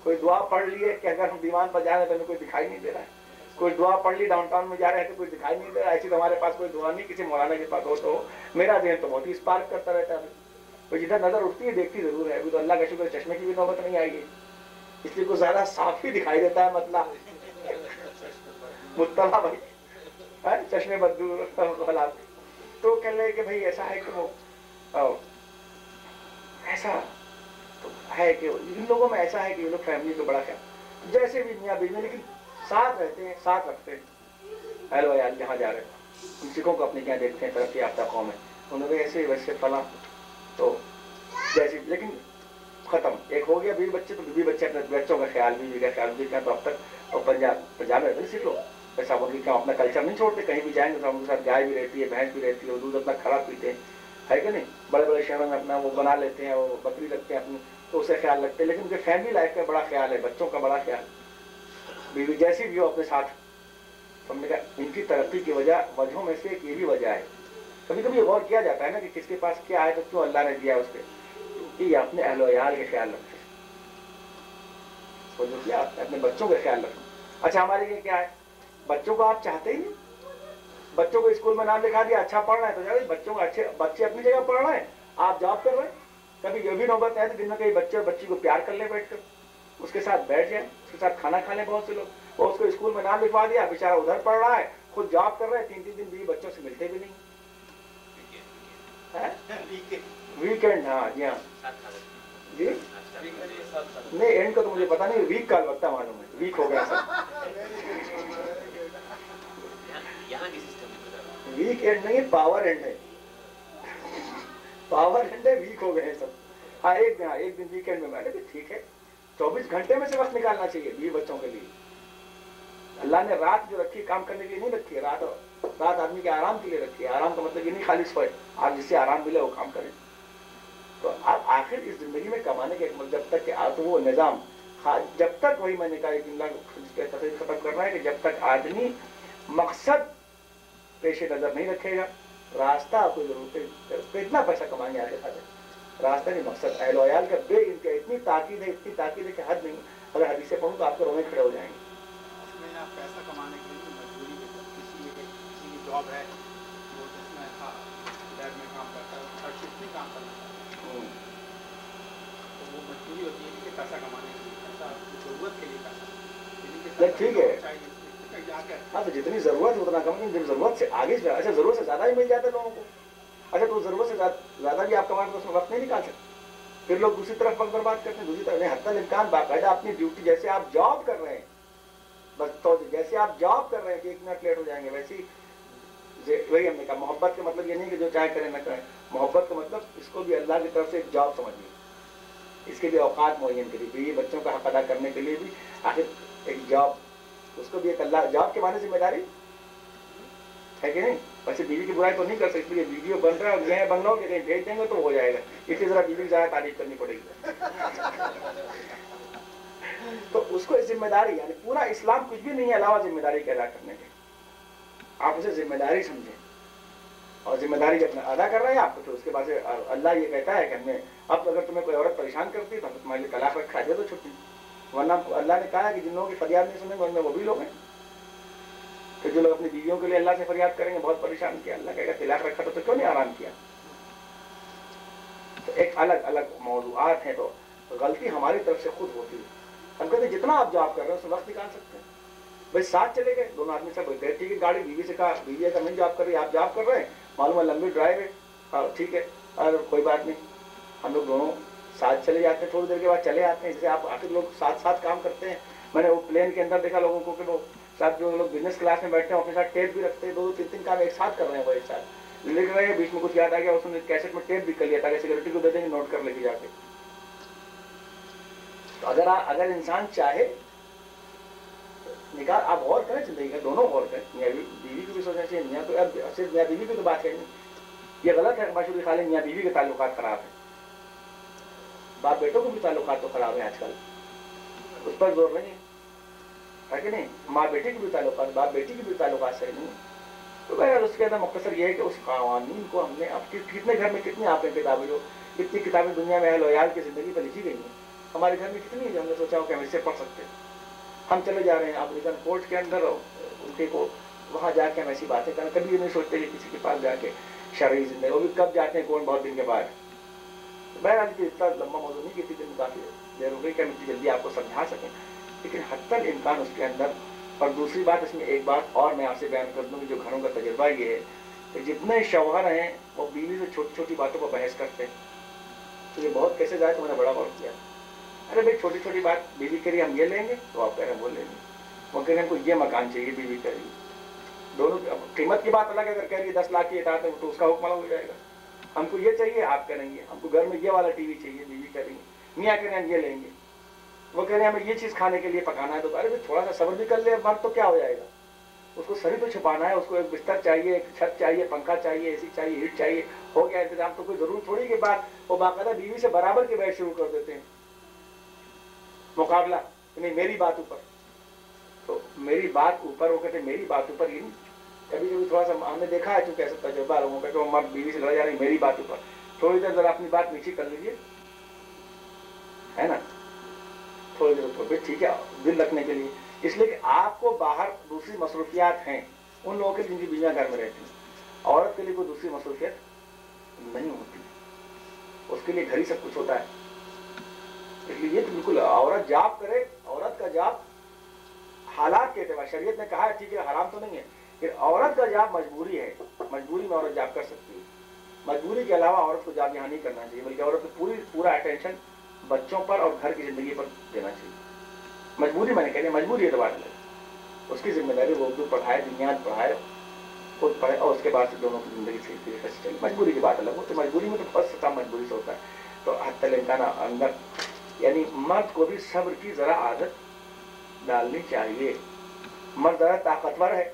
कोई दुआ पढ़ लिए कि अगर हम दीवान पर जा रहे हैं तो हमें कोई दिखाई नहीं दे रहा है। कोई दुआ पढ़ ली डाउनटाउन में जा रहे हैं तो कोई दिखाई नहीं दे रहा ऐसी तो हमारे पास कोई दुआ नहीं, किसी मौलाना के पास हो तो मेरा जहन तो बहुत ही स्पार्क करता रहता है। जिधर नज़र उठती है, देखती ज़रूर है। अभी तो अल्लाह का शुक्र चश्मे की भी नौबत नहीं आई है। इसलिए ज़्यादा साफ़ ही दिखाई देता है मतलब। मुतला भाई। चश्मे बदूर तो कह रहे कि भाई, ऐसा है कि वो ऐसा तो है कि इन लोगों में ऐसा है कि ये लोग फैमिली को बड़ा क्या जैसे भी मियाँ बीवी, लेकिन साथ रहते हैं, साथ रखते हैं। हेलो यार जहाँ जा रहे हैं। सिखों को अपने क्या देखते हैं, तरक्की याफ्ता कौम है। उन्होंने ऐसे वैसे फला। तो जैसे, लेकिन खत्म। एक हो गया बीवी बच्चे तो बीवी बच्चे अपने बच्चों का ख्याल बीवी का ख्याल भी तो अब तक और पंजाब पंजाब में रहते सीख लो ऐसा बोल क्या अपना कल्चर नहीं छोड़ते? कहीं भी जाएँगे तो उनके साथ गाय भी रहती है, भैंस भी रहती है दूध अपना खड़ा पीते हैं। है कि नहीं? बड़े बड़े शहरों में अपना वो बना लेते हैं, वो बकरी रखते हैं अपनी तो उसे ख्याल रखते हैं। लेकिन उनके फैमिली लाइफ का बड़ा ख्याल है, बच्चों का बड़ा ख्याल। बीवी जैसी भी हो अपने साथ। तो हमने कहा, इनकी तरक्की की वजह, वजहों में से एक ये भी वजह है। कभी कभी गौर किया जाता है ना कि किसके पास क्या है तो क्यों अल्लाह ने दिया उसके क्योंकि ये अपने अहलोयाल के ख्याल तो जो किया अपने बच्चों का ख्याल रखना अच्छा हमारे लिए क्या है? बच्चों को आप चाहते ही नहीं। बच्चों को स्कूल में नाम लिखा दिया अच्छा पढ़ रहा है तो जाए बच्चों को अच्छे बच्चे अपनी जगह पढ़ रहे हैं। आप जॉब कर रहे हैं। कभी ये भी नौबत है तो दिन में कहीं बच्चे और बच्ची को प्यार कर ले बैठ कर। उसके साथ बैठ जाए उसके साथ खाना खा लें बहुत से लोग। वो उसको स्कूल में नाम लिखवा दिया बेचारा उधर पढ़ रहा है खुद जॉब कर रहे हैं तीन तीन दिन बीवी बच्चों से मिलते भी नहीं। वीकेंड हाँ जी हाँ। जी? नहीं एंड का तो मुझे पता नहीं वीक का लगता मालूम है। वीक हो गया सब वीक एंड नहीं पावर एंड है। पावर एंड है वीक हो गए सब। हाँ एक दिन हाँ एक दिन वीकेंड में मैंने ठीक है। चौबीस घंटे में से वक्त निकालना चाहिए बीवी बच्चों के लिए। अल्लाह ने रात जो रखी, काम करने के लिए नहीं रखी, रात रात आदमी के आराम के लिए रखी। है आराम का मतलब ये नहीं खाली सोए, आप जिससे आराम मिले वो काम करें। तो आखिर इस ज़िंदगी में कमाने के जब तक तो वो निज़ाम जब तक वही मैंने कहा खत्म करना है कि जब तक आदमी मकसद पेशे नज़र नहीं रखेगा, रास्ता आपको ज़रूरत है इतना पैसा कमाएँगे आगे खाते रास्ता नहीं, मकसद अहलोयाल का बे इनका इतनी ताकीद है, इतनी ताकीद है कि हद नहीं। अगर हदीसे पढ़ूँ तो आपके रोने खड़े हो जाएँगे। पैसा कमाने के लिए मजदूरी किसी किसी जॉब है वो जिसमें हाँ लैब में काम करता है हर शिफ्ट में काम करना हम्म। तो वो मजबूरी होती है कि पैसा कमाने के लिए पैसा ज़रूरत के लिए पैसा ठीक है। हाँ तो जितनी ज़रूरत उतना कम जब ज़रूरत से आगे अच्छा ज़रूरत से ज़्यादा ही मिल जाता है लोगों को। अच्छा तो ज़रूरत से ज़्यादा भी आप कमाएँ तो उसमें वक्त नहीं निकाल सकते। फिर लोग दूसरी तरफ़ वक्त बर्बाद करते हैं। दूसरी तरफ़ हत्या इम्कान बाकायदा अपनी ड्यूटी जैसे आप जॉब कर रहे हैं। बस तो जैसे आप जॉब कर रहे हैं कि एक मिनट लेट हो जाएँगे, वैसे वही हमने कहा, मोहब्बत का मतलब ये नहीं कि जो चाहे करें ना करें। मोहब्बत का मतलब इसको भी अल्लाह की तरफ़ से एक जॉब समझिए। इसके लिए औकात मुहैन करिए बच्चों का हक अदा करने के लिए भी। आखिर एक जॉब उसको भी एक अल्लाह जॉब के माने ज़िम्मेदारी? है कि नहीं? वैसे बीवी की बुराई तो नहीं कर सकती ये वीडियो बन रहा है गए बंगलों के कहीं भेज देंगे तो हो जाएगा। इसलिए जरा बीवी ज़्यादा तारीफ़ करनी पड़ेगी। तो उसको ज़िम्मेदारी, यानी पूरा इस्लाम कुछ भी नहीं है, अलावा ज़िम्मेदारी के अदा करने के। आप उसे ज़िम्मेदारी समझें। और ज़िम्मेदारी जब अदा कर रहे हैं आपको तो उसके बाद अल्लाह ये कहता है कि हमने, अब अगर तुम्हें कोई औरत परेशान करती है तो तुम्हारे लिए तलाक रखा दे दो छुट्टी। वरना अल्लाह ने कहा है कि जिन लोगों की फरियाद नहीं सुनेंगे उनमें वो भी लोग हैं तो जो लोग अपनी बीवियों के लिए अल्लाह से फरियाद करेंगे बहुत परेशान किया अल्लाह कहेगा तिलाक रखा तो, तो क्यों नहीं आराम किया? तो एक अलग अलग मौजूद हैं तो गलती हमारी तरफ़ से खुद होती है। हम कहते जितना आप जॉब कर रहे हो उसमें वक्त निकाल सकते हैं। भाई साथ चले गए। दोनों आदमी सब गए ठीक है गाड़ी बीवी से कहा बीवी अगर नहीं जॉब कर रही आप जॉब कर रहे हैं? मालूम है लंबी ड्राइव है। हाँ ठीक है और कोई बात नहीं हम लोग दोनों साथ चले जाते हैं थोड़ी देर के बाद चले आते हैं इससे आप आखिर लोग साथ साथ काम करते हैं। मैंने वो प्लेन के अंदर देखा लोगों को कि वो साथ जो लोग बिज़नेस क्लास में बैठते हैं अपने साथ टेप भी रखते हैं दो दो तीन तीन काम एक साथ कर रहे हैं वो एक साथ लिख रहे हैं बीच में कुछ याद आ गया उसने कैसेट में टेप भी कर लिया ताकि सिक्योरिटी को दे देंगे नोट कर लेके जाके। तो अगर आ, अगर इंसान चाहे निकाल आप गौर करें ज़िंदगी का दोनों गौर करें। बीवी की भी सोचना चाहिए तो सिर्फ़ मियाँ बीवी की तो बात है ये गलत है बाशुदी खाली मियाँ बीवी के ताल्लुक खराब है। बाप बेटों को भी ताल्लुक तो खराब है आजकल। उस पर ज़ोर नहीं है। कि नहीं? माँ बेटे के भी ताल्लुक बाप बेटी के भी ताल्लुक सही नहीं तो बहर उसके अंदर मुख्तसर यह है कि उस कवानीन को हमने अब कितने घर में कितनी आपने किताबें जो कितनी किताबें दुनिया में लोयाल की ज़िंदगी पर लिखी गई हैं। हमारे घर में कितनी है हमने सोचा हो कि हम इससे पढ़ सकते हैं। हम चले जा रहे हैं, आप अमेरिकन कोर्ट के अंदर उनके को वहाँ जाके हम ऐसी बातें करें। कभी नहीं सोचते कि किसी के पास जाके शरही ज़िंदगी, वो भी कब जाते हैं, कौन बहुत दिन के बाद? बहरहाल की इतना लंबा मौजूद नहीं की थी काफ़ी देर हो कि जल्दी आपको समझा सकें। लेकिन हद तक इम्कान उसके अंदर, और दूसरी बात इसमें एक बात और मैं आपसे बयान कर दूँ कि जो घरों का तजर्बा ये है कि जितने शौहर हैं, वो बीवी से छोटी छोटी बातों पर बहस करते हैं। तो ये बहुत कैसे जाए तो मैंने बड़ा गौर किया। अरे भाई छोटी छोटी बात, बीवी के लिए हम ये लेंगे तो आप कह रहे हैं वो लेंगे। वो कह रहे हैं हमको ये मकान चाहिए, बीवी के लिए? दोनों कीमत की बात अलग अगर कह रही है दस लाख की इतात है तो उसका हुक्म हो जाएगा। हमको ये चाहिए आप है। हमको घर में ये वाला टीवी चाहिए, बीवी है मियाँ कह रहे हैं ये लेंगे। वो कह रहे हैं, हमें ये चीज़ खाने के लिए पकाना है तो अरे थोड़ा सा सब्र भी कर ले मर्द तो क्या हो जाएगा? उसको सही तो छुपाना है, उसको एक बिस्तर चाहिए, एक छत चाहिए, पंखा चाहिए, एसी चाहिए, हीट चाहिए, हो गया इंतज़ाम तो कोई ज़रूरत थोड़ी के बाद वो बाकायदा बीवी से बराबर के बैठ शुरू कर देते हैं। मुकाबला, नहीं, मेरी बात ऊपर। तो मेरी बात ऊपर, वो कहते मेरी बात ऊपर ही। कभी कभी थोड़ा सा हमने देखा है चूँकि ऐसा तजुर्बा लोगों का तो मर्द बीवी से लड़ा जा रही मेरी बात ऊपर थोड़ी देर जरा अपनी बात नीचे कर लीजिए। है ना? थोड़ी देर ऊपर ठीक है, दिल रखने के लिए। इसलिए कि आपको बाहर दूसरी मसरूफियात हैं, उन लोगों के जिनकी बीवियाँ घर में रहती हैं। औरत के लिए कोई दूसरी मसरूफियत नहीं होती। उसके लिए घर ही सब कुछ होता है। इसलिए ये तो बिल्कुल औरत जाप करे, औरत का जाप हालात के अतबार शरीयत ने कहा है, ठीक है, हराम तो नहीं है। फिर औरत का जाप मजबूरी है, मजबूरी में औरत जाप कर सकती है। मजबूरी के अलावा औरत को जाप यहाँ नहीं करना चाहिए, बल्कि औरत को पूरी, पूरा अटेंशन बच्चों पर और घर की ज़िंदगी पर देना चाहिए। मजबूरी मैंने कह, मजबूरी एतबार उसकी ज़िम्मेदारी वो उर्दू पढ़ाए बुनियाद पढ़ाए, खुद पढ़े और उसके बाद से दोनों की ज़िंदगी सही तरीके से चले। मजबूरी की बात अलग हो। तो मजबूरी में तो बहुत सता मजबूरी से होता है। तो हद तक अंदर, यानी मर्द को भी सब्र की जरा आदत डालनी चाहिए। मर्द जरा ताकतवर है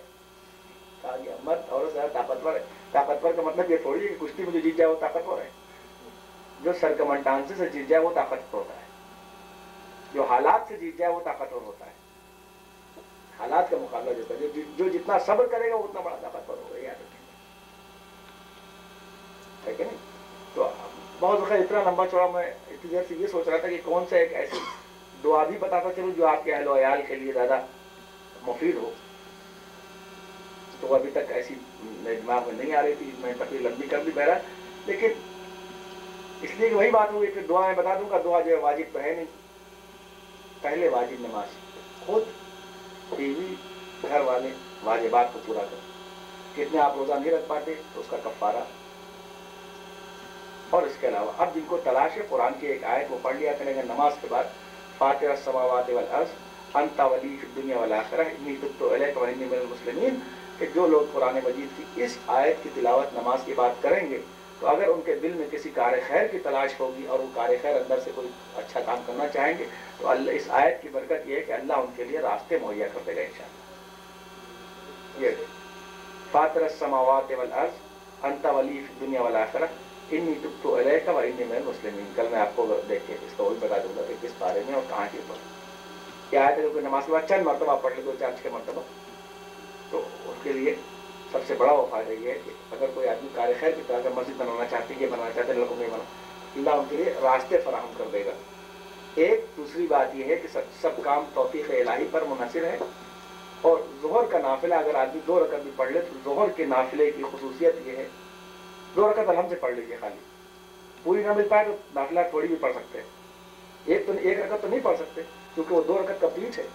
मर्द और जरा ताकतवर है। ताकतवर का मतलब ये थोड़ी है कि कुश्ती में जो जीत जाए वो ताकतवर है। जो सरकमंटांसे से जीत जाए वो ताकतवर होता है। जो हालात से जीत जाए वो ताकतवर होता है। हालात का मुकाबला जो करे जो, जितना सब्र करेगा उतना बड़ा ताकतवर होगा याद रखेंगे ठीक नहीं? तो बहुत वक्त इतना लंबा चौड़ा मैं इतनी देर से ये सोच रहा था कि कौन सा एक ऐसी दुआ भी बताता चलूँ जो आपके अहलो अयाल के लिए ज़्यादा मुफीद हो। तो अभी तक ऐसी दिमाग में नहीं आ रही थी। मैं तकलीफ़ लंबी कर दी बहरा। लेकिन इसलिए वही बात हुई कि दुआ मैं बता दूँगा, दुआ जो है वाजिब तो है नहीं। पहले वाजिब नमाज़ खुद बीवी घर वाले वाजिबात को पूरा करो। कितने आप रोजा नहीं रख पाते तो उसका कफारा। और इसके अलावा, अब जिनको तलाश है, कुरान की एक आयत वो पढ़ लिया करेंगे नमाज़ के बाद। फातिहा समावात वल अर्ज़, अंता वली दुनिया वाला आखिर तो मुस्लिमीन। कि जो लोग कुरान मजीद की इस आयत की तिलावत नमाज़ के बाद करेंगे तो अगर उनके दिल में किसी कार खैर की तलाश होगी और वो कार खैर अंदर से कोई अच्छा काम करना चाहेंगे तो अल्लाह, इस आयत की बरकत ये है कि अल्लाह उनके लिए रास्ते मुहैया कर देगा इंशाल्लाह ये फातर समावात वल अर्ज़, अंत वली फ़ी दुनिया वल आखिरह इन्नी तुब्तु इलैका व इन्नी मिनल मुस्लिमीन। कल मैं आपको देख के इसका वही बता दूँगा कि किस बारे में और कहाँ के ऊपर क्या आयत है नमाज़ के बाद चंद मरतबा पढ़ ले चार छः मरतबा। तो उसके लिए सबसे बड़ा वो फ़ायदा ये है कि अगर कोई आदमी कार्य खैर की तरह मस्जिद बनाना चाहते हैं, ये बनाना चाहते हैं लोगों नहीं बना अल्लाह उनके लिए रास्ते फराहम कर देगा। एक दूसरी बात यह है कि सब सब काम तोफ़ी इलाही पर मुनसर है। और जोहर का नाफिला अगर आदमी दो रकत भी पढ़ ले तो जोहर के नाफिले की खसूसियत ये है। दो रकत अलहम से पढ़ लीजिए खाली। पूरी ना मिल पाए तो नाफिला थोड़ी भी पढ़ सकते हैं। एक तो एक रकत तो नहीं पढ़ सकते, क्योंकि वो दो रकत कंप्लीट है।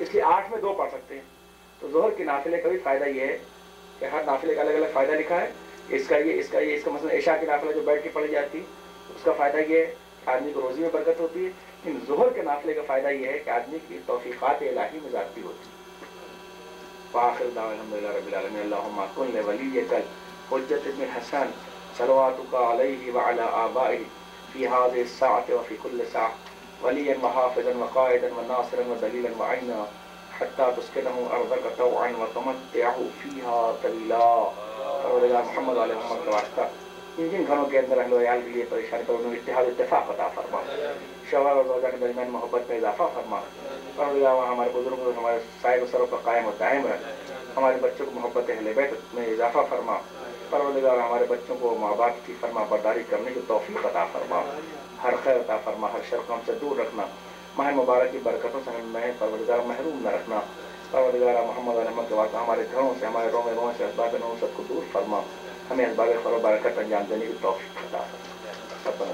इसलिए आठ में दो पढ़ सकते हैं। तो जोहर के नाफिले का भी फ़ायदा ये है कि हर नाफिले का अलग अलग फ़ायदा लिखा है। इसका ये इसका ये, इसका मतलब ऐशा की नाफिला जो बैठ के पढ़ी जाती, उसका फ़ायदा ये है कि आदमी को रोज़ी में बरकत होती है। लेकिन जोहर के नाफिले का फ़ायदा ये है कि आदमी की तोफ़ीक़ात इलाही में जाती होती है। हसन सलवातुका अलैहि व अस्साअति व दलीलन व ऐना तुस्किनहु अर्ज़क तौअन व तमत्तिअहु फ़ीहा तवीला और मोहम्मद वाले मोहम्मद का वास्ता जिन जिन घरों के अंदर अहलो अयाल के लिए परेशानी पर उन्होंने इत्तेहाद इत्तेफाक अता फरमा शवर और रोजा के दरमियान मोहब्बत में इजाफा फरमा और हमारे बुज़ुर्गों हमारे साहिब सरों पर कायम और दायम रख हमारे बच्चों को मोहब्बत अहल बैत में इजाफा फरमा परवरदिगार हमारे बच्चों को माँ बाप की फरमा बरदारी करने की तोफ़ी अता फरमा हर खैर अता फरमा हर शर को हमसे दूर रखना माह मुबारक की बरकतों से हमें परवरदिगार महरूम न रखना परवरदिगार मोहम्मद अहमद के वास्ते हमारे घरों से हमारे रोमे रोम से असबाब नौसत को दूर फरमा हमें असबाब खर बरकत अंजाम देने की तोफ़ी अता फरमा सब बना